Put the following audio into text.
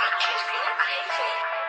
K-K-K-K